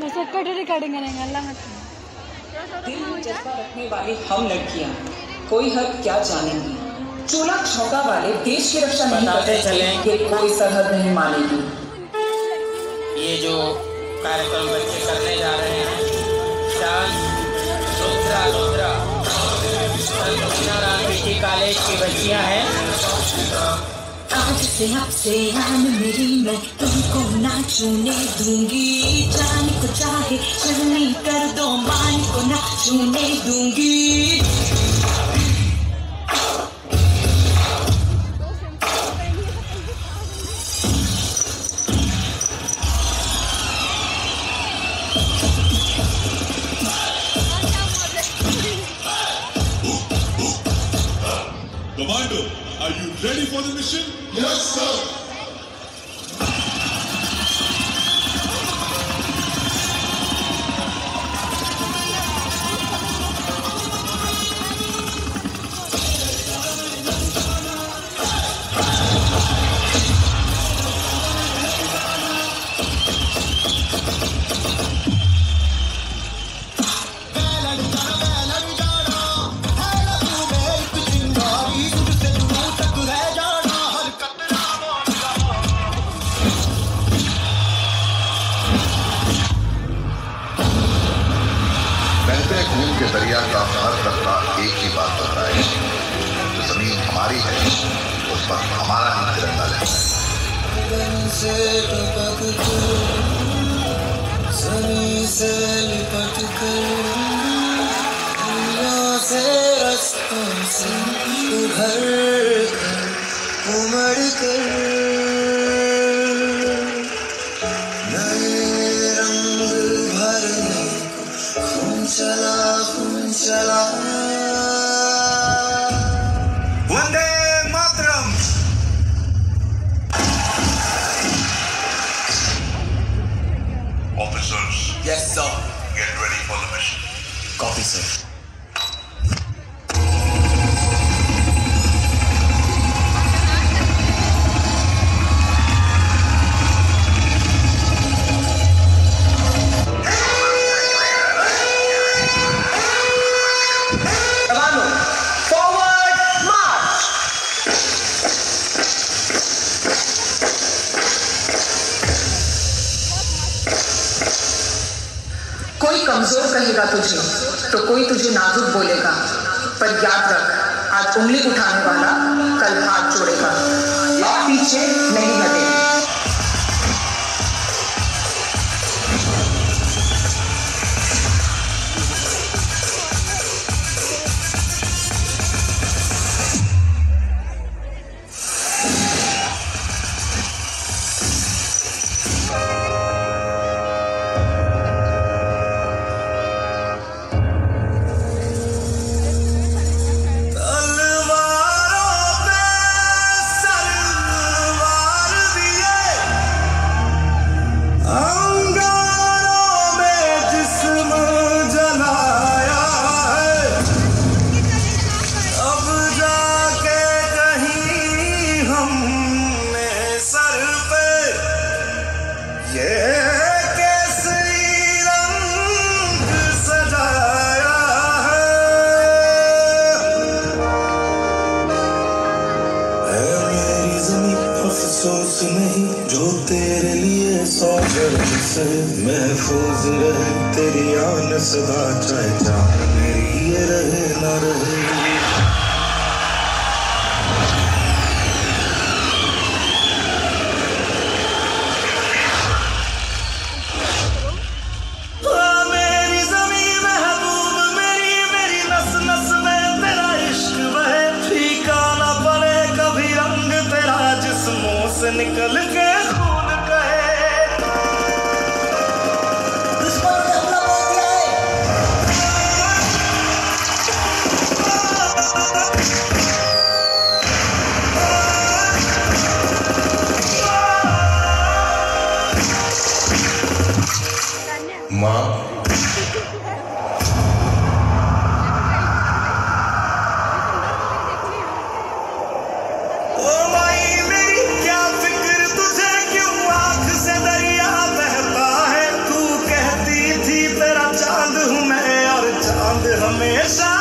बस इकट्ठे रिकॉर्डिंग करेंगे अल्लाह दिल में जज्बा रखने वाली हम लड़कियाँ कोई हद क्या जानेंगी चोला छौका वाले देश की रक्षा नहीं करते चले। कि कोई सरहद नहीं मानेगी। ये जो कार्यक्रम बच्चे करने जा रहे हैं रुद्रा रुद्रा कॉलेज की बच्चियाँ हैं। आज से आपसे आन मेरी मैं तुमको ना छूने दूँगी। जान को चाहे चलनी कर दो मान को ना छूने दूँगी। Commando, are you ready for the mission? Yes, sir. हमारी है उस पर हमारा ही तिरंगा लहरा है वंदे कोई कमज़ोर कहेगा तुझे तो कोई तुझे नाजुक बोलेगा। पर याद रख, आज उंगली उठाने वाला कल हाथ जोड़ेगा। पीछे नहीं नहीं जो तेरे लिए सौ जन्म से महफूज रहे तेरी आन सदा चाहे जान promesa